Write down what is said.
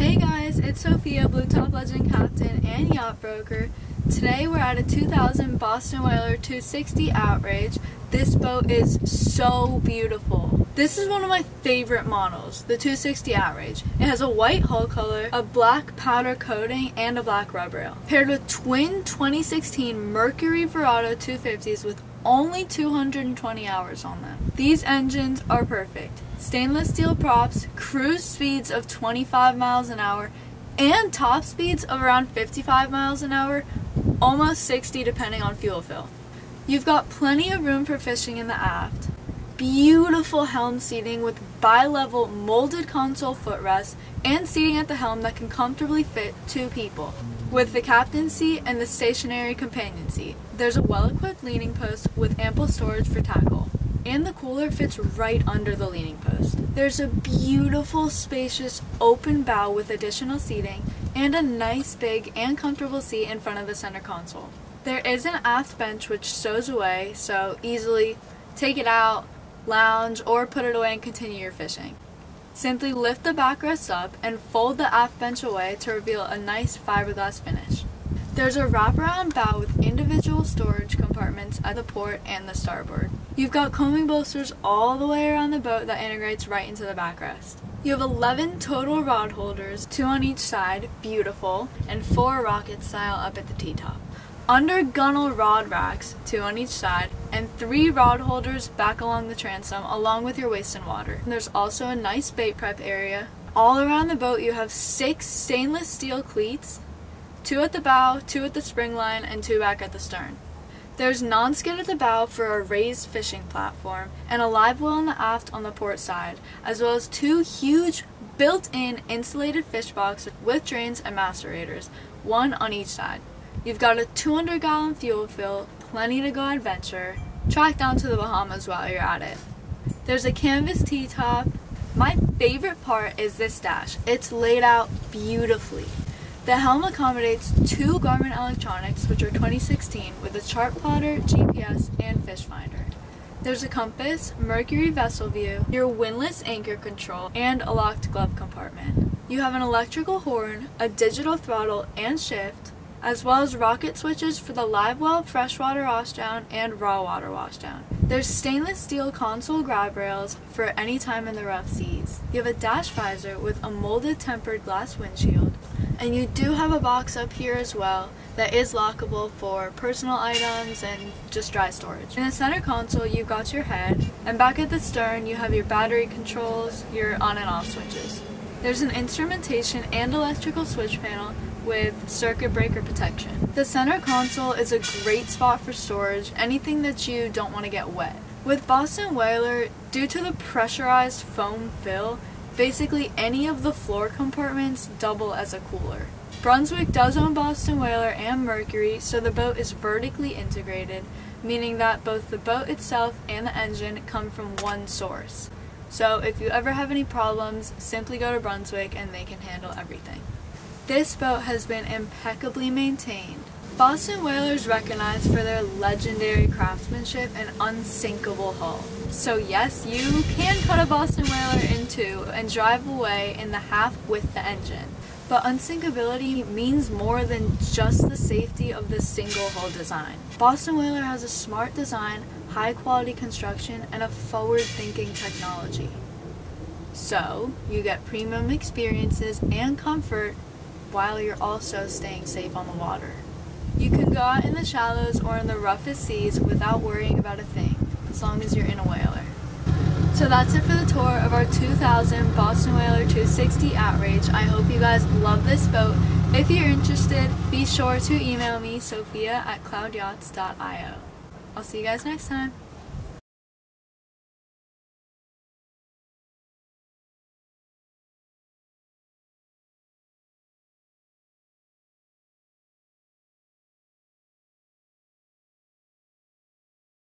Hey guys, it's Sophia, Blue Top Legend Captain and Yacht Broker. Today we're at a 2000 Boston Whaler 260 Outrage. This boat is so beautiful. This is one of my favorite models, the 260 Outrage. It has a white hull color, a black powder coating, and a black rub rail. Paired with twin 2016 Mercury Verado 250s with only 220 hours on them. These engines are perfect. Stainless steel props, cruise speeds of 25 miles an hour, and top speeds of around 55 miles an hour, almost 60 depending on fuel fill. You've got plenty of room for fishing in the aft. Beautiful helm seating with bi-level molded console footrests and seating at the helm that can comfortably fit two people with the captain's seat and the stationary companion seat. There's a well-equipped leaning post with ample storage for tackle. And the cooler fits right under the leaning post. There's a beautiful, spacious, open bow with additional seating and a nice, big, and comfortable seat in front of the center console. There is an aft bench which stows away, so easily take it out, lounge, or put it away and continue your fishing. Simply lift the backrest up and fold the aft bench away to reveal a nice fiberglass finish. There's a wraparound bow with individual storage compartments at the port and the starboard. You've got coaming bolsters all the way around the boat that integrates right into the backrest. You have 11 total rod holders, two on each side, beautiful, and four rocket style up at the T-top under gunnel rod racks, two on each side, and three rod holders back along the transom along with your waist and water. And there's also a nice bait prep area. All around the boat you have six stainless steel cleats, two at the bow, two at the spring line, and two back at the stern. There's non-skid at the bow for a raised fishing platform and a live well on the aft on the port side, as well as two huge built-in insulated fish boxes with drains and macerators, one on each side. You've got a 200 gallon fuel fill, plenty to go adventure, track down to the Bahamas while you're at it. There's a canvas T-top. My favorite part is this dash. It's laid out beautifully. The helm accommodates two Garmin electronics, which are 2016, with a chart plotter, GPS, and fish finder. There's a compass, Mercury vessel view, your windlass anchor control, and a locked glove compartment. You have an electrical horn, a digital throttle and shift, as well as rocker switches for the live well freshwater washdown and raw water washdown. There's stainless steel console grab rails for any time in the rough seas. You have a dash visor with a molded tempered glass windshield, and you do have a box up here as well that is lockable for personal items and just dry storage. In the center console you've got your head, and back at the stern you have your battery controls, your on and off switches. There's an instrumentation and electrical switch panel with circuit breaker protection. The center console is a great spot for storage, anything that you don't want to get wet. With Boston Whaler, due to the pressurized foam fill, basically any of the floor compartments double as a cooler. Brunswick does own Boston Whaler and Mercury, so the boat is vertically integrated, meaning that both the boat itself and the engine come from one source. So if you ever have any problems, simply go to Brunswick and they can handle everything. This boat has been impeccably maintained. Boston Whalers recognized for their legendary craftsmanship and unsinkable hull. So yes, you can cut a Boston Whaler in two and drive away in the half with the engine. But unsinkability means more than just the safety of the single hull design. Boston Whaler has a smart design, high quality construction, and a forward thinking technology. So, you get premium experiences and comfort while you're also staying safe on the water. You can go out in the shallows or in the roughest seas without worrying about a thing, as long as you're in a whaler. So that's it for the tour of our 2000 Boston Whaler 260 Outrage. I hope you guys love this boat. If you're interested, be sure to email me, sophia at cloudyachts.io. I'll see you guys next time.